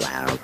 wow.